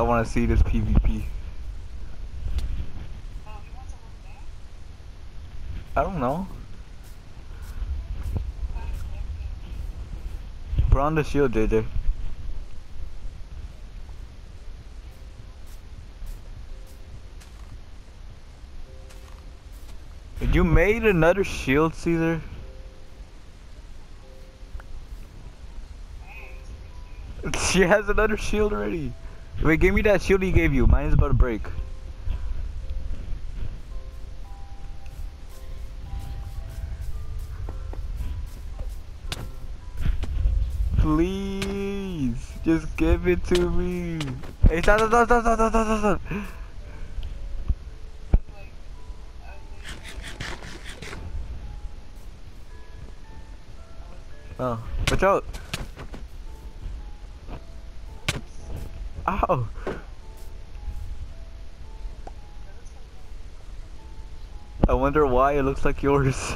I want to see this PvP. I don't know. Put on the shield, JJ. You made another shield, Caesar? She has another shield already. Wait, give me that shield he gave you. Mine is about to break. Please, just give it to me. Hey, stop, stop, stop, stop, stop, stop, stop. Oh, watch out. I wonder why it looks like yours.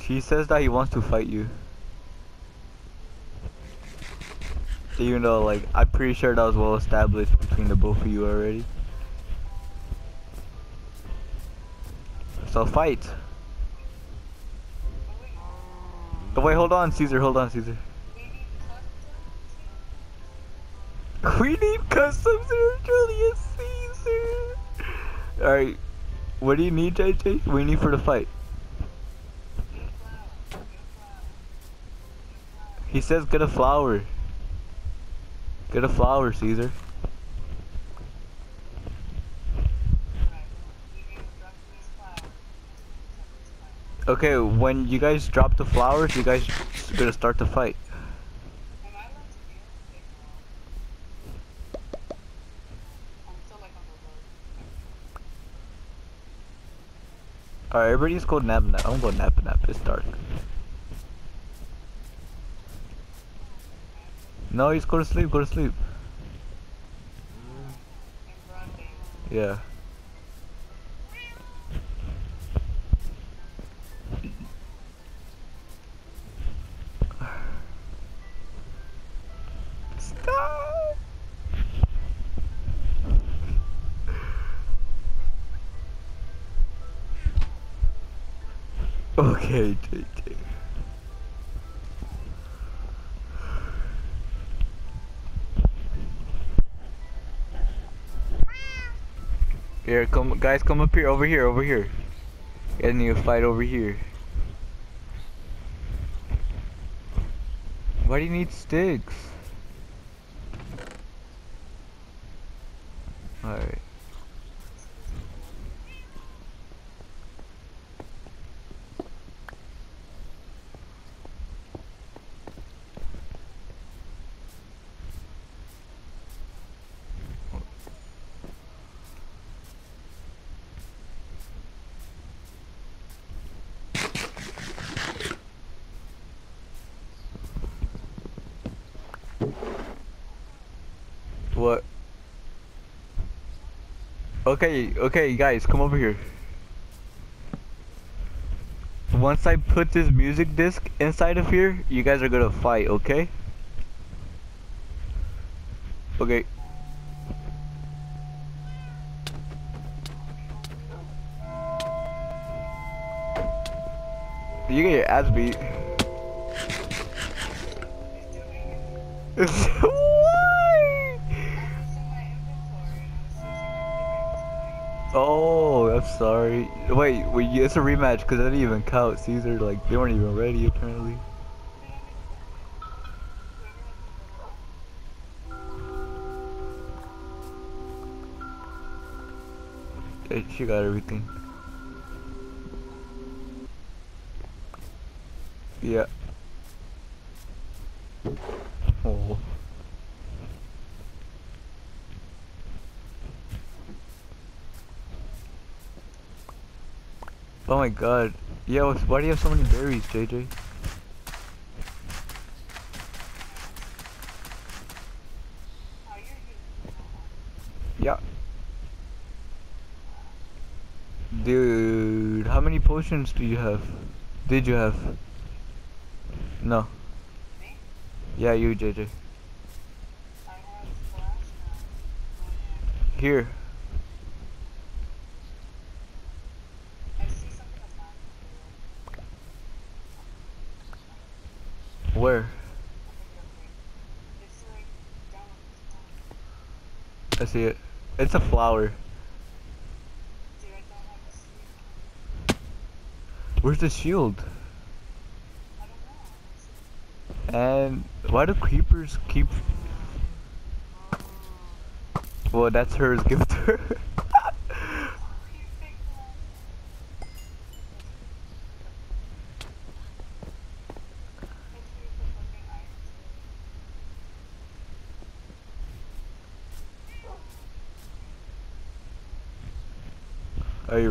She says that he wants to fight you. Even though, like, I'm pretty sure that was well established between the both of you already. So fight. Oh, wait, hold on, Caesar, hold on, Caesar. We need customs Julius Caesar. Alright, what do you need, JJ? Do need for the fight? He says get a flower. Get a flower, Caesar. Okay, when you guys drop the flowers, you guys gonna start the fight. Alright, everybody's go nap nap. I'm gonna nap nap. It's dark. No, he's go to sleep. Go to sleep. Yeah. Okay, JJ. Here, come, guys, come up here, over here, over here. Get need a fight over here. Why do you need sticks? Alright. What? Okay, okay, guys, come over here. Once I put this music disc inside of here, you guys are gonna fight, okay? Okay. You get your ass beat. Oh, I'm sorry. Wait, wait, it's a rematch because that didn't even count. Caesar, like, they weren't even ready apparently. She got everything. Yeah. Oh. Oh my god. Yo, why do you have so many berries, JJ? Yeah. Dude, how many potions do you have? Did you have? No. Yeah, you, JJ. Here. Where? I see it. It's a flower. Where's the shield? And why do creepers keep... Well, that's hers gift to her.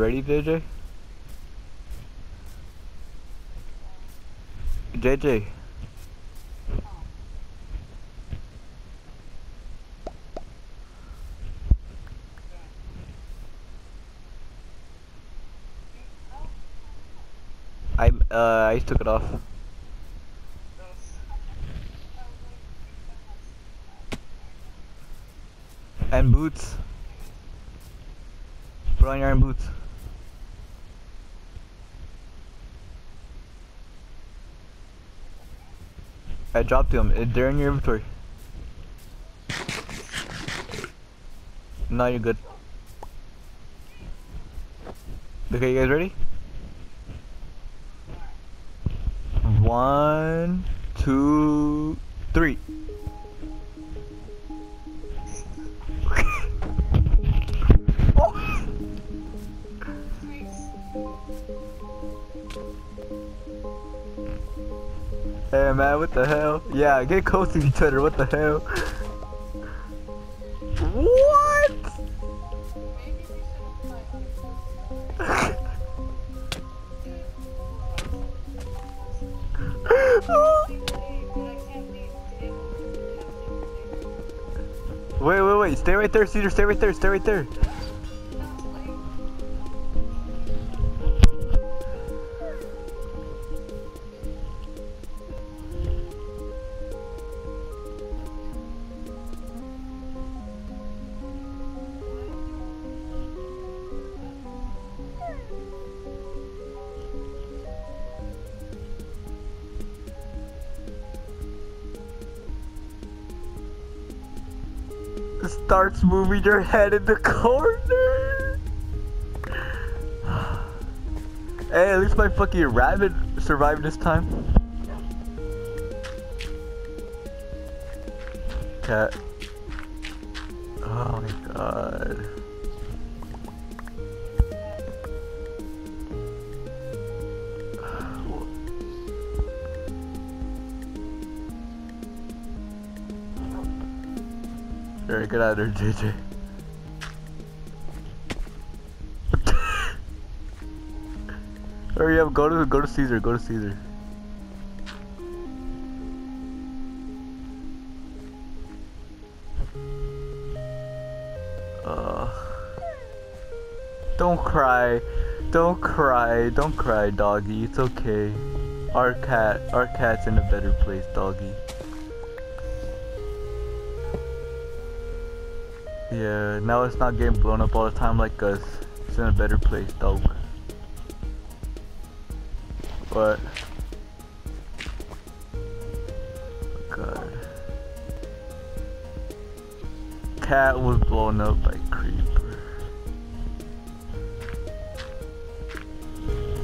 Are ready, JJ? JJ. I uh I took it off. And boots. Put on your iron boots. I dropped them. Eh, they're in your inventory. No, you're good. Okay, you guys ready? Man, what the hell? Yeah, get close to each other, what the hell? What? wait, wait, wait, stay right there, Cedar, stay right there, stay right there. Starts moving your head in the corner. hey, at least my fucking rabbit survived this time. Cat. Oh my god. Alright, get out of there, JJ. Hurry up, go to go to Caesar, go to Caesar. Uh, don't cry. Don't cry. Don't cry, doggy. It's okay. Our cat, our cat's in a better place, doggy. Yeah, now it's not getting blown up all the time like us. It's in a better place, dog. But God, cat was blown up by creeper.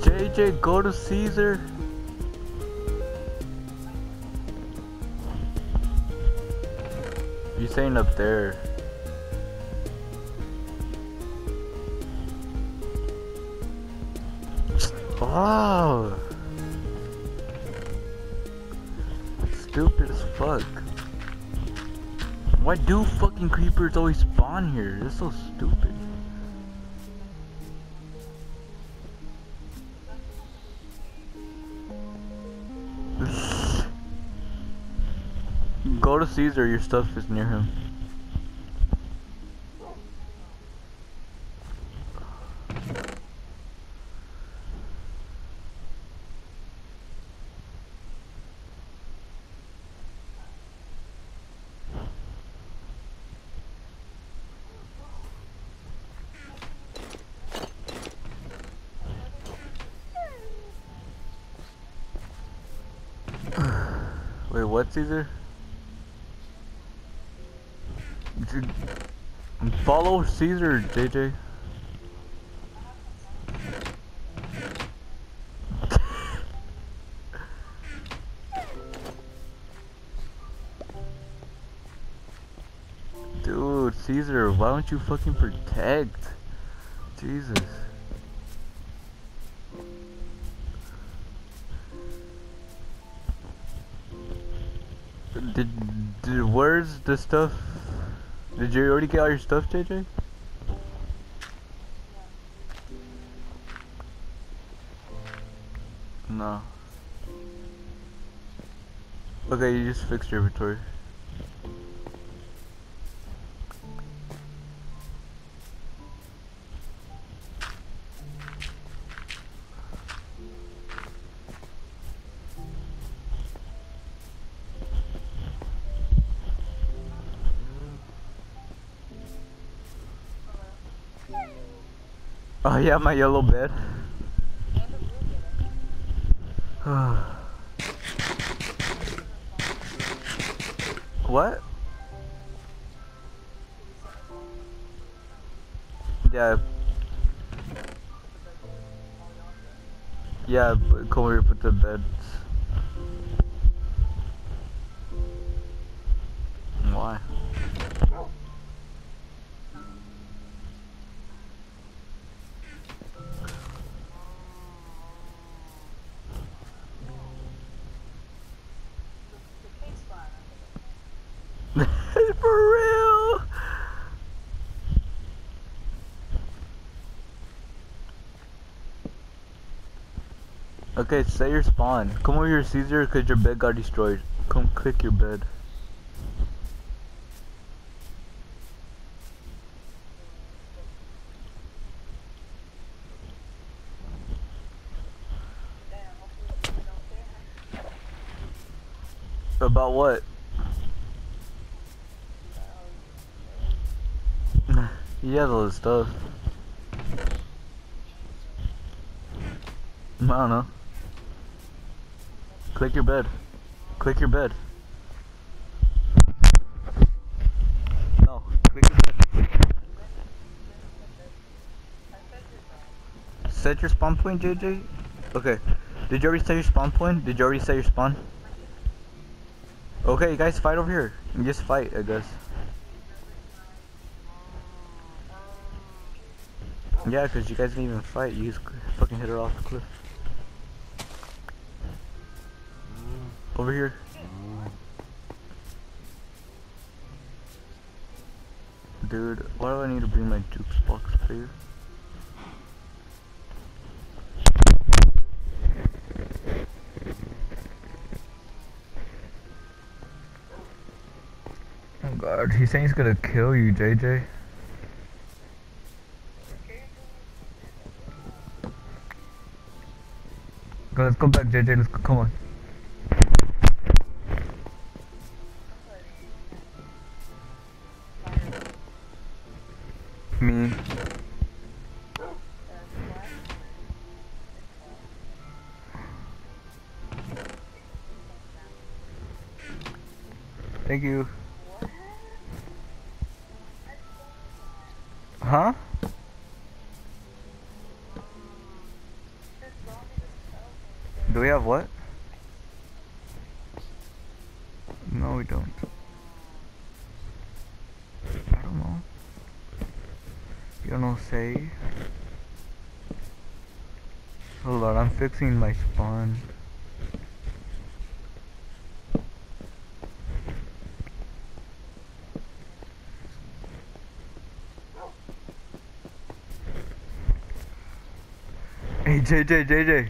JJ, go to Caesar. You saying up there? Wow. Stupid as fuck. Why do fucking creepers always spawn here? It's so stupid. Go to Caesar, your stuff is near him. Wait, what, Caesar? Follow Caesar, JJ. Dude, Caesar, why don't you fucking protect? Jesus. The stuff? Did you already get all your stuff, JJ? No. Okay, you just fixed your inventory. Oh yeah, my yellow bed. what? Yeah. Yeah, come here, put the beds. Okay, say your spawn. Come over here, Caesar, cause your bed got destroyed. Come click your bed. About what? he has all this stuff. I don't know. Click your bed. Click your bed. No, click your bed. Set your spawn point, JJ? Okay. Did you already set your spawn point? Did you already set your spawn? Okay, you guys fight over here. You just fight, I guess. Yeah, because you guys didn't even fight. You just fucking hit her off the cliff. Over here. Dude, why do I need to bring my jukes box player? Oh god, he's saying he's gonna kill you, JJ. Let's go back, JJ. Let's go. Come on. Thank you. Huh? Do we have what? No, we don't. I don't know. You don't know, say. Hold on, I'm fixing my spawn. JJ, JJ.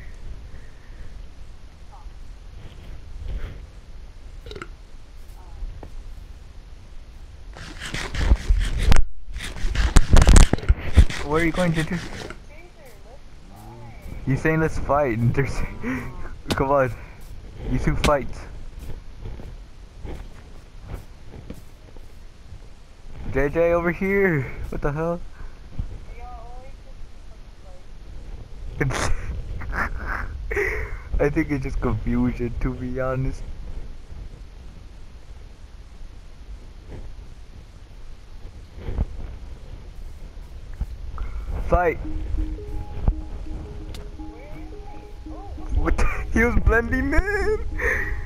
Where are you going, JJ? You saying let's fight? come on, you two fight. JJ over here. What the hell? I think it's just confusion, to be honest. Fight! What? he was blending in!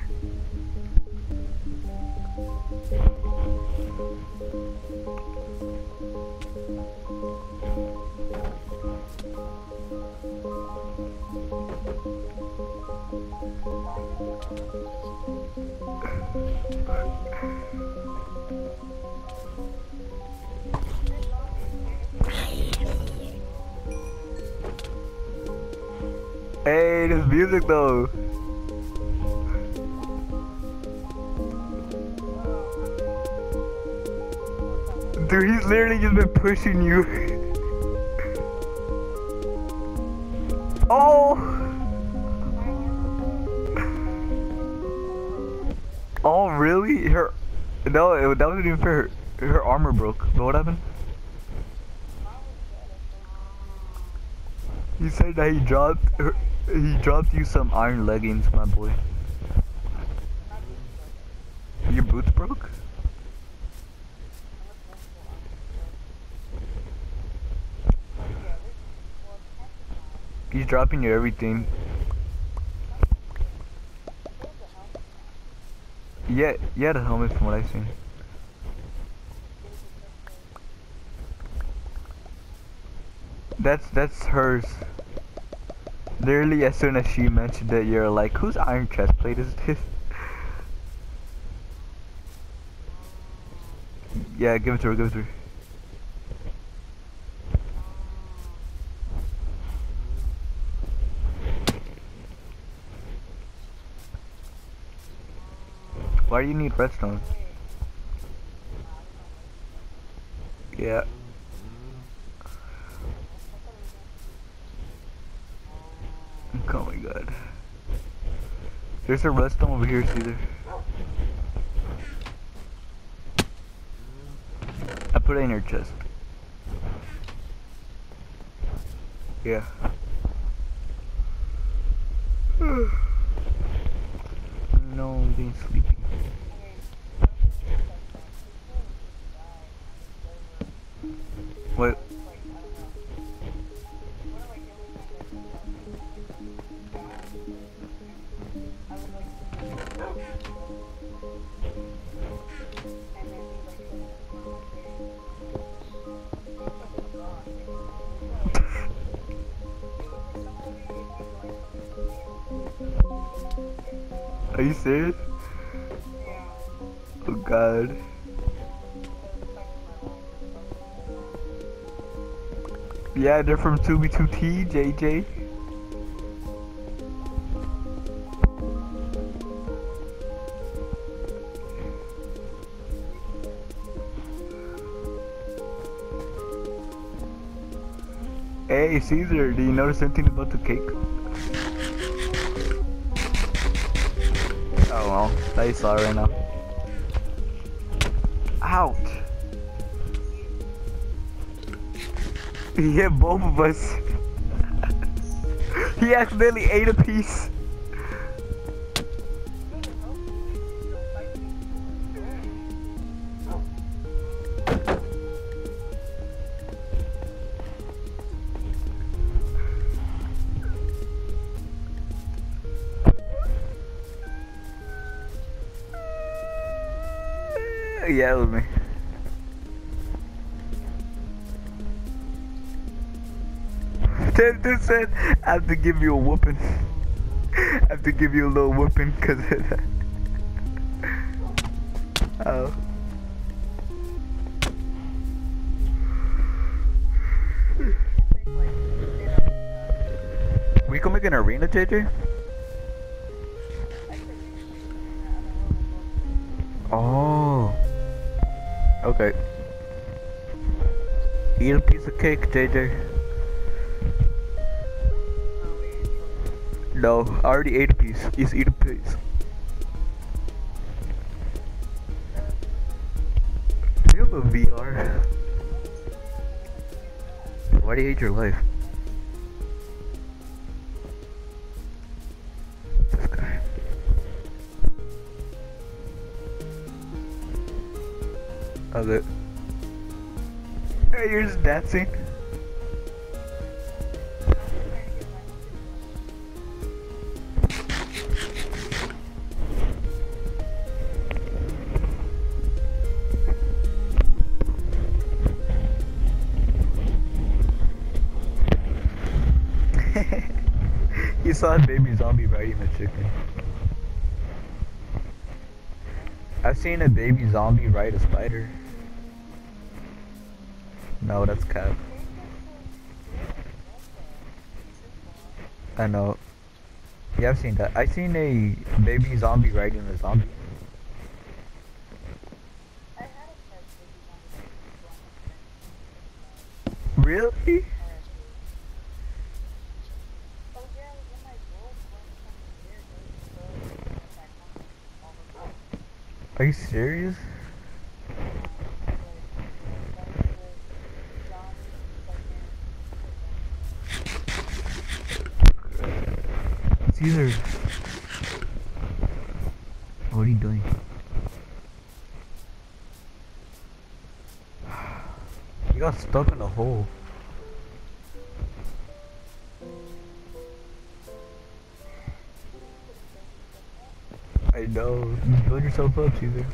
This music though. Dude, he's literally just been pushing you. oh! Oh, really? Her. No, it, that wasn't even fair. Her, her armor broke. But what happened? He said that he dropped her, he dropped you some iron leggings, my boy. Your boots broke? He's dropping you everything. Yeah, yeah, the helmet from what I've seen. That's that's hers. Literally, as soon as she mentioned it, you're like, whose iron chest plate is this? yeah, give it to her, give it to her. Why do you need redstone? Yeah. Oh my god. There's a redstone over here, Caesar. I put it in your chest. Yeah. no, I'm being sleepy. They're from 2B2T, JJ. Hey Caesar, do you notice anything about the cake? Oh well, that you saw right now. He hit both of us. he accidentally ate a piece. Yeah. Tempter said, I have to give you a whooping. I have to give you a little whooping because of that. Oh. We can make an arena, JJ? Oh. Okay. Eat a piece of cake, JJ. No, I already ate a piece. Just eat a piece. Do you have a VR? Why do you hate your life? This guy. Okay. Hey, you're just dancing. Saw a baby zombie riding a chicken. I've seen a baby zombie ride a spider. No, that's cap. I know. Yeah, I've seen that. I've seen a baby zombie riding a zombie. Really? Are you serious? It's either. What are you doing? You got stuck in a hole. Yourself up, Caesar.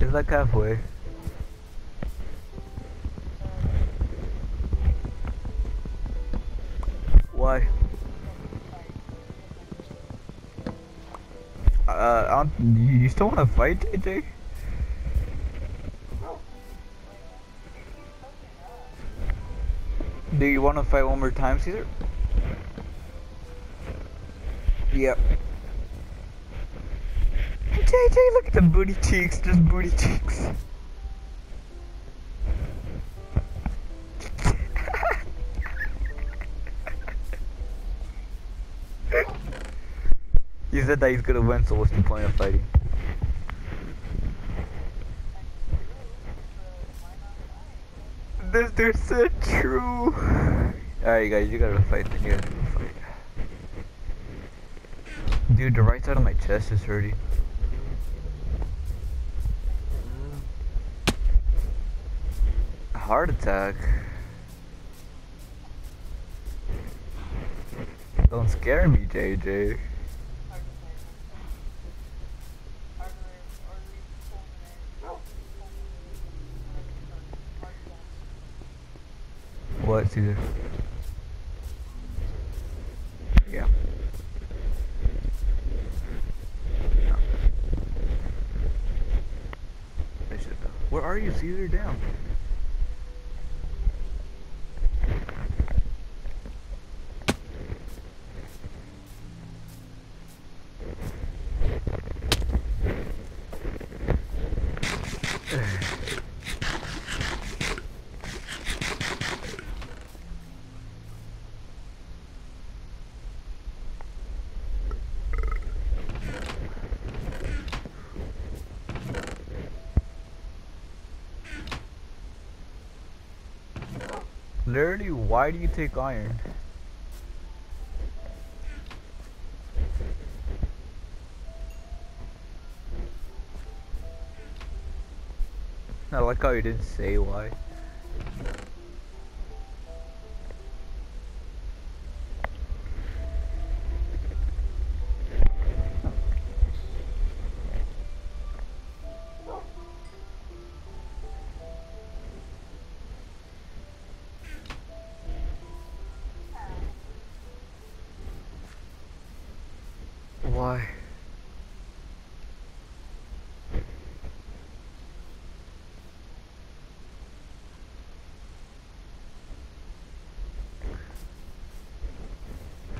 It's like halfway. Why? Uh, I'm, you still want to fight, JJ? Do you want to fight one more time, Caesar? Yep. JJ, look at the booty cheeks, just booty cheeks. he said that he's gonna win, so what's the point of fighting? This dude's so true. Alright guys, you gotta fight then you gotta fight. Dude, the right side of my chest is hurting. A heart attack. Don't scare me, JJ. What, Caesar? Yeah. No. I should go. Where are you, Caesar? Down. Literally, why do you take iron? I like how you didn't say why.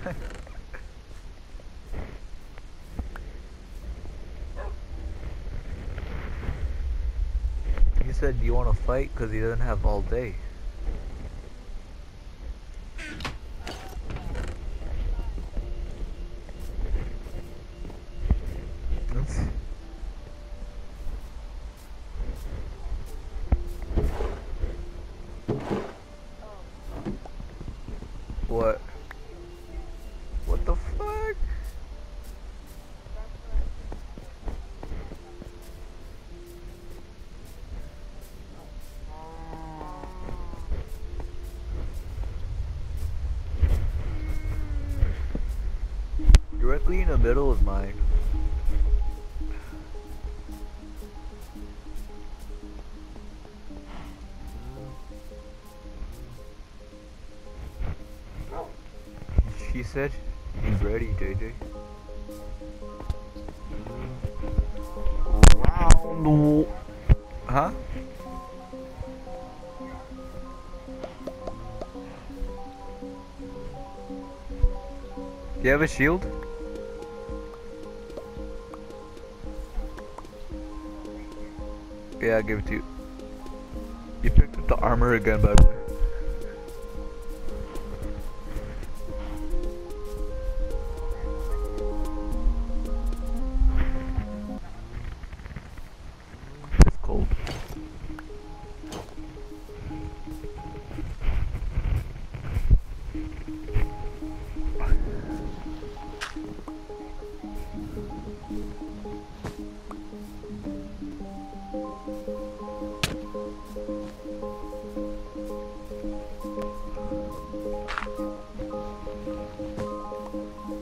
he said, do you want to fight? Because he doesn't have all day. He said he's hmm. ready, JJ. Round. Huh? Do you have a shield? Yeah, I'll give it to you. You picked up the armor again, by the way.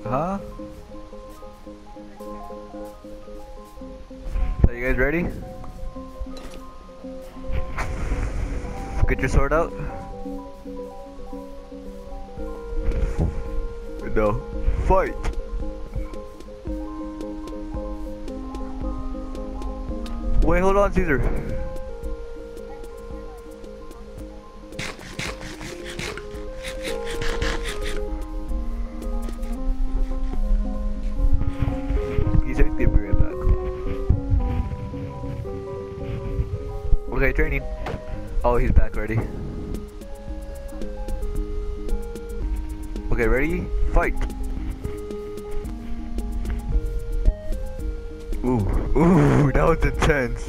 Huh? Are you guys ready? Get your sword out. No. Fight! Wait, hold on, Caesar. Be right back. Okay, training. Oh, he's back already. Okay, ready? Fight! Ooh, ooh, that was intense.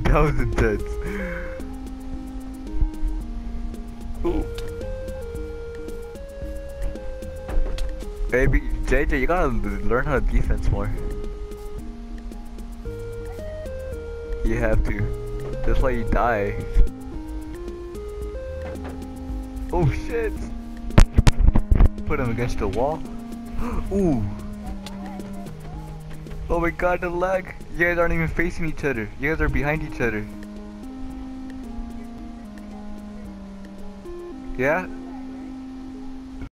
That was intense. Ooh. Baby, JJ, you gotta learn how to defense more. You have to. That's why you die. Oh shit! Put him against the wall. Ooh. Oh my god, the lag. You guys aren't even facing each other. You guys are behind each other. Yeah?